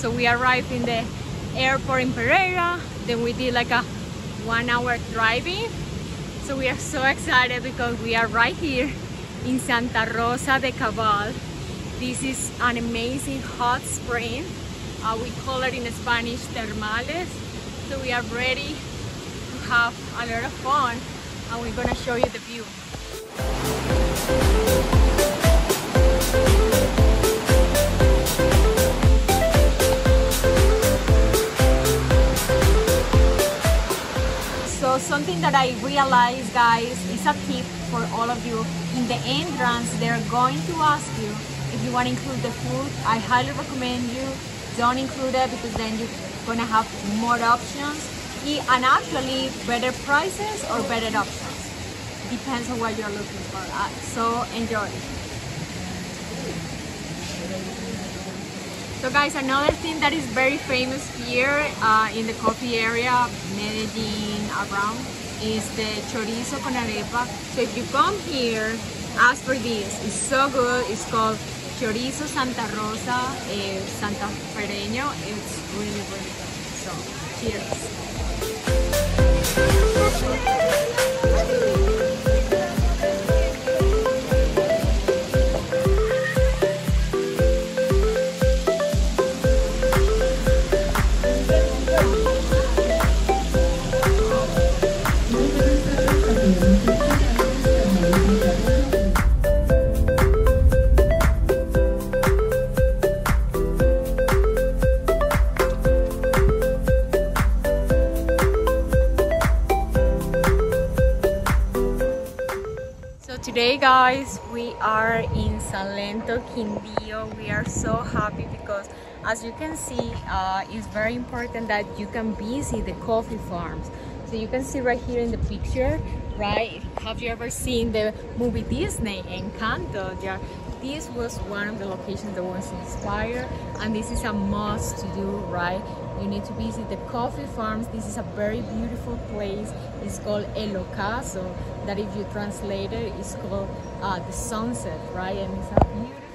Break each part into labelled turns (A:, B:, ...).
A: So we arrived in the airport in Pereira. Then we did like a one hour driving. So we are so excited because we are right here in Santa Rosa de Cabal. This is an amazing hot spring. Uh, we call it in Spanish termales. So we are ready to have a lot of fun and we're gonna show you the view. So something that I realized guys is a tip for all of you. In the entrance, they're going to ask you if you want to include the food. I highly recommend you don't include it because then you're gonna have more options and actually better prices or better options. Depends on what you're looking for. Uh, so enjoy. So guys, another thing that is very famous here uh, in the coffee area, Medellin, around, is the chorizo con arepa. So if you come here, ask for this. It's so good. It's called chorizo Santa Rosa eh, Santa Fereño. It's really, really good. So, cheers. Today guys we are in Salento Quindío. We are so happy because as you can see uh, it's very important that you can visit the coffee farms. So you can see right here in the picture right? Have you ever seen the movie Disney Encanto? Yeah this was one of the locations that was inspired and this is a must to do right you need to visit the coffee farms. This is a very beautiful place. It's called El Ocaso that if you translate it it's called uh, the sunset right? And it's a beautiful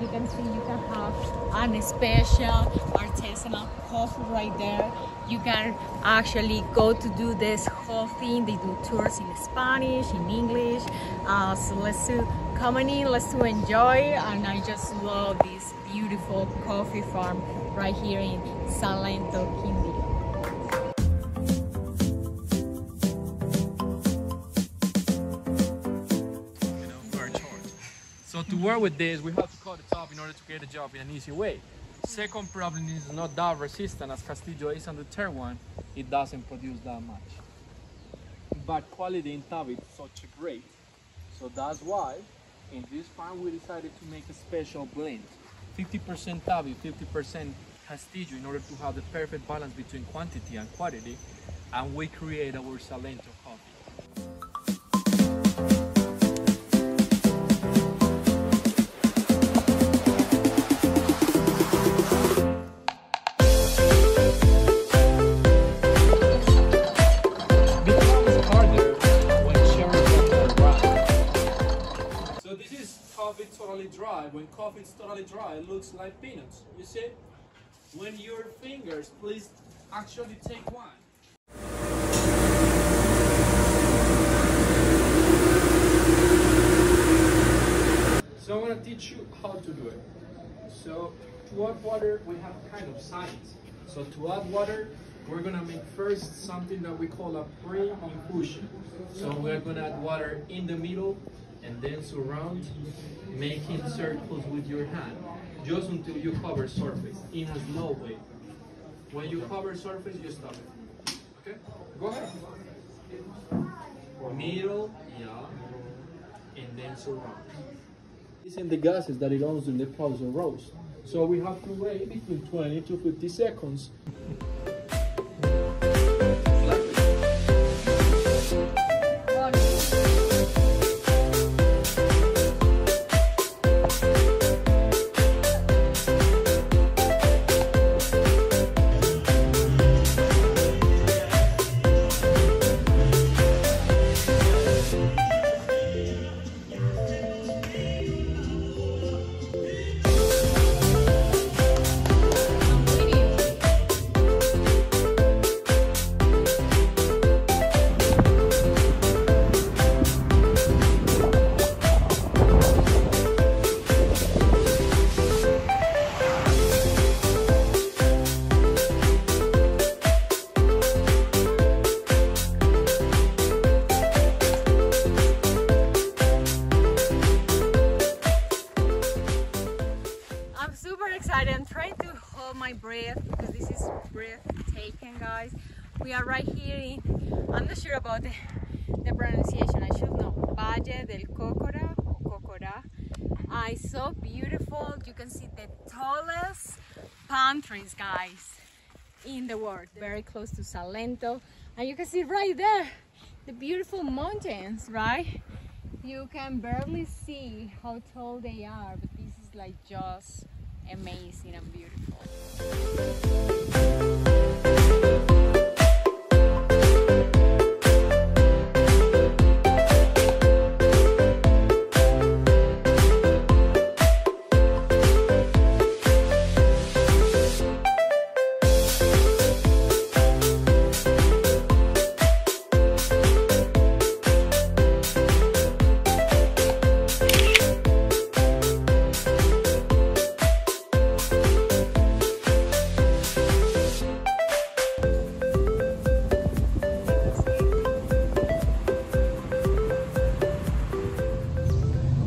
A: you can see you can have an special artisanal coffee right there. You can actually go to do this whole thing they do tours in Spanish in English. Uh, so let's do come on in let's do enjoy. And I just love this beautiful coffee farm right here in Salento, Quindío.
B: So with this, we have to cut the top in order to get the job in an easy way. Second problem is not that resistant as Castillo is on the third one, it doesn't produce that much. But quality in Tabi is such a great. So that's why in this farm we decided to make a special blend. 50% Tabi, 50% Castillo in order to have the perfect balance between quantity and quality and we create our Salento dry. When coffee is totally dry, it looks like peanuts. You see? When your fingers, please actually take one. So I'm going to teach you how to do it. So to add water, we have kind of science. So to add water, we're gonna make first something that we call a pre-infusion. So we're gonna add water in the middle and then surround, making circles with your hand, just until you cover surface in a slow way. When you cover surface, you stop it. Okay? Go ahead. Middle, yeah, and then surround. It's in the gases that it owns in the of roast. So we have to wait between 20 to 50 seconds.
A: My breath because this is breathtaking, guys. We are right here in, I'm not sure about the, the pronunciation, I should know. Valle del Cocora or Cocora. Uh, it's so beautiful. You can see the tallest palm trees, guys, in the world. Very close to Salento. And you can see right there the beautiful mountains, right? You can barely see how tall they are, but this is like just amazing and beautiful.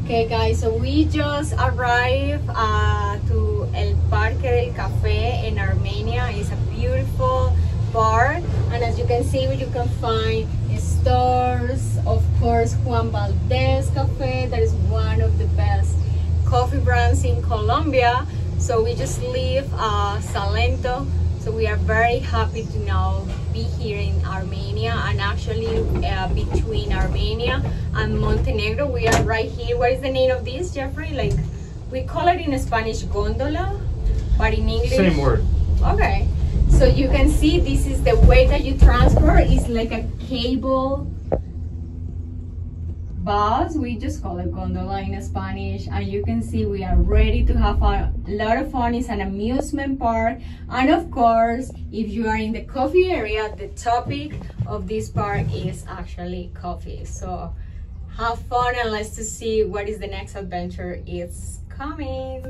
A: Okay guys, so we just arrived uh, to El Parque del Café in Armenia. It's a beautiful bar and as you can see you can find stores, of course Juan Valdez Cafe, that is one of the best coffee brands in Colombia. So we just leave uh, Salento so we are very happy to now be here in Armenia and actually uh, between Armenia and Montenegro. We are right here. What is the name of this, Jeffrey? Like we call it in Spanish gondola, but in English.
B: Same word.
A: Okay. So you can see this is the way that you transport. It's like a cable bus we just call it gondola in spanish and you can see we are ready to have a lot of fun. It's an amusement park and of course if you are in the coffee area the topic of this park is actually coffee. So have fun and let's see what is the next adventure. It's coming